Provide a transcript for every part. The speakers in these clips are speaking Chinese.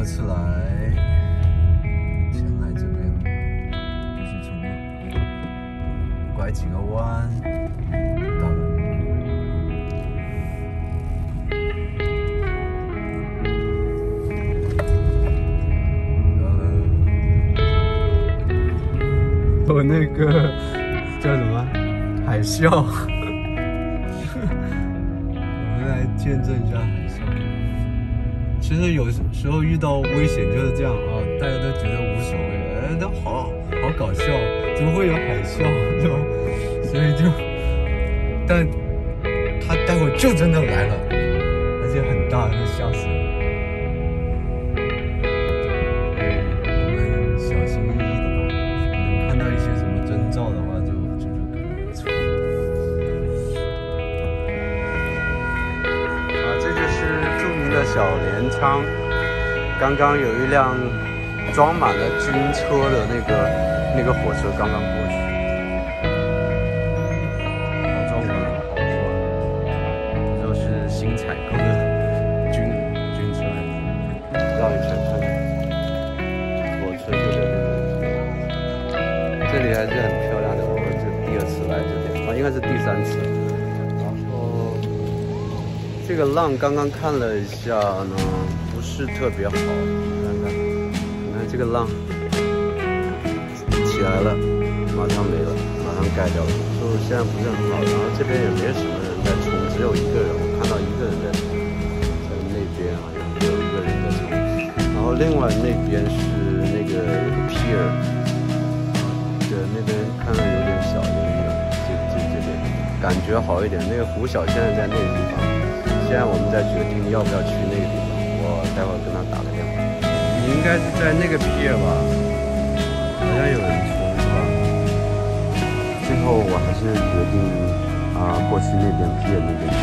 下次来先来这边。就是从拐几个弯到了到了我那个叫什么？海啸。我们来见证一下其实有时候遇到危险就是这样啊，大家都觉得无所谓，哎，都好好搞笑，怎么会有海啸，就？所以就，但他待会就真的来了，而且很大，会吓死了。小镰仓。刚刚有一辆装满了军车的那个那个火车刚刚过去，这个浪刚刚看了一下呢，不是特别好，看看，你看这个浪起来了，马上没了，马上盖掉了，就现在不是很好。然后这边也没有什么人在冲，只有一个人，我看到一个人在冲，在那边好像有一个人在冲，然后另外那边是那个有个 pier。对，那边看着有点小，有点远，这这这边感觉好一点。那个胡晓现在在那个地方，现在我们在决定要不要去那个地方。我待会儿跟他打个电话。你应该是在那个 p 点吧？好像有人说是吧？最后我还是决定啊、过去那边，p 点那边去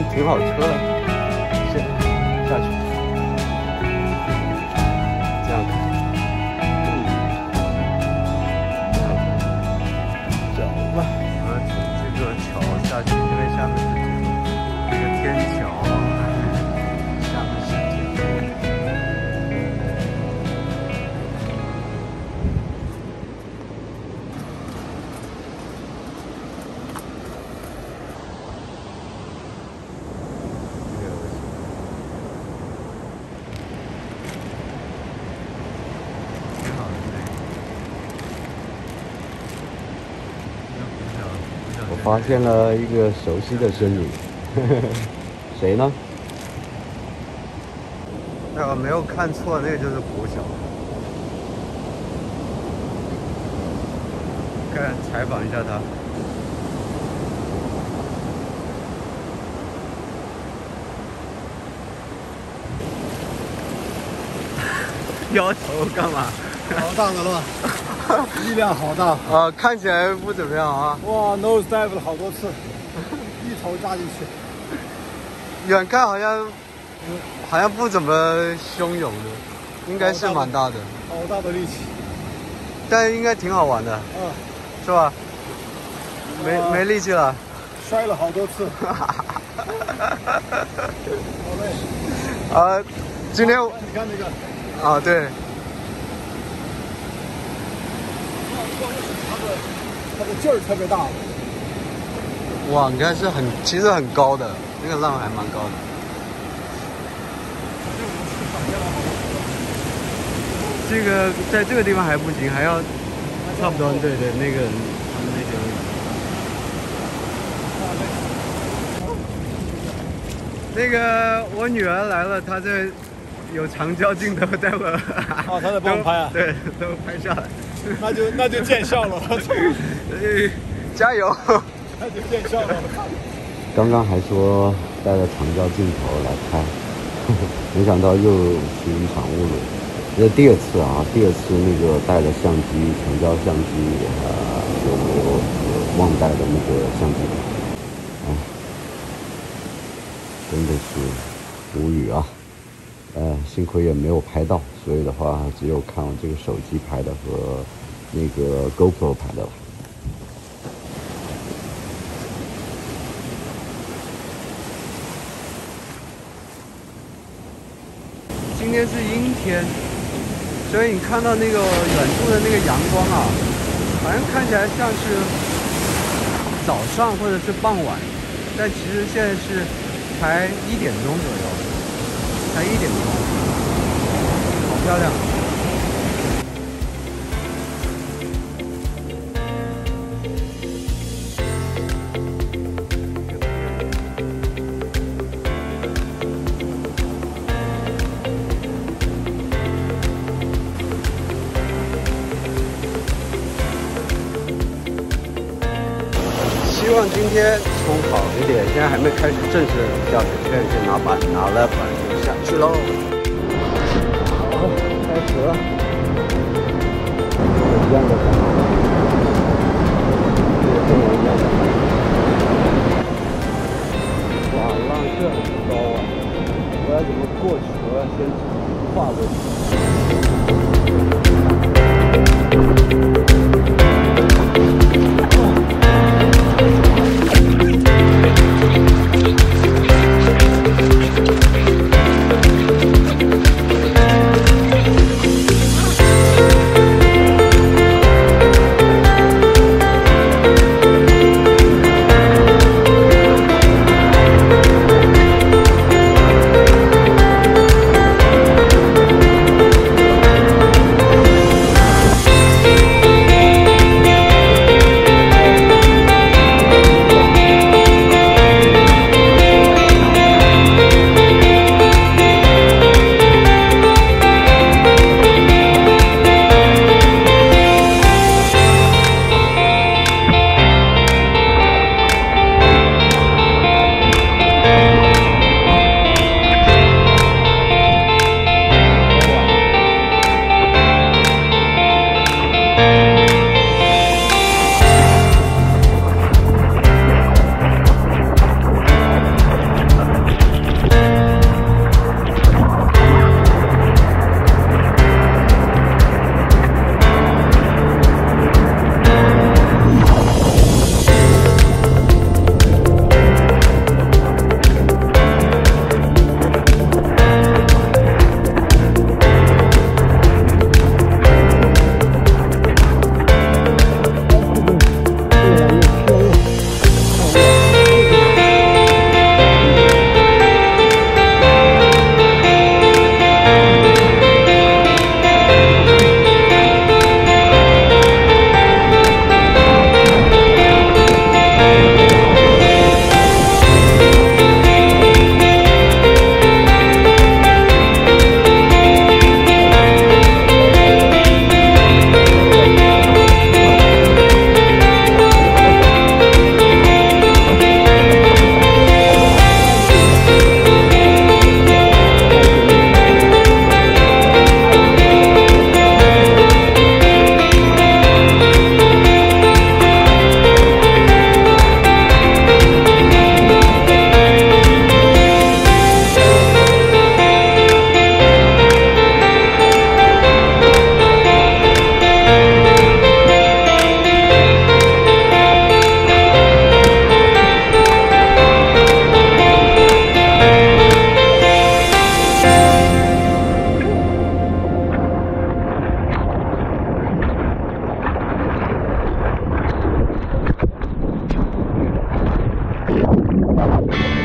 们这边停好车了，发现了一个熟悉的身影，谁呢？那我没有看错，那个就是胡晓。看采访一下他。摇头干嘛？好大的浪，力量好大，啊，看起来不怎么样啊。哇，nose dive 了好多次，一头扎进去。远看好像好像不怎么汹涌的，应该是蛮大的，好大的力气，但应该挺好玩的，嗯，是吧？没哇没力气了。摔了好多次，好累。啊，今天你看那个，啊对，它的它的劲儿特别大，哇，你看是很其实很高的，那个浪还蛮高的。这个在这个地方还不行，还要差不多对对那个他们那些。那个我女儿来了，她在有长焦镜头，待会儿哦她在帮我拍啊 对，都拍下来。那就那就见笑了，我操，呃，加油！那就见笑了。刚刚还说带着长焦镜头来拍，没想到又是一场误会。这第二次啊，第二次那个带了相机，长焦相机啊，有忘带的那个相机，哎，真的是无语啊！呃，幸亏也没有拍到，所以的话，只有看我这个手机拍的和那个 GoPro 拍的了。今天是阴天。所以你看到那个远处的那个阳光啊，好像看起来像是早上或者是傍晚，但其实现在是才一点钟左右，才一点，好漂亮。希望今天冲好一点，现在还没开始正式下水，现在先拿板，拿了板就下去喽。好，开始了。一样的 you.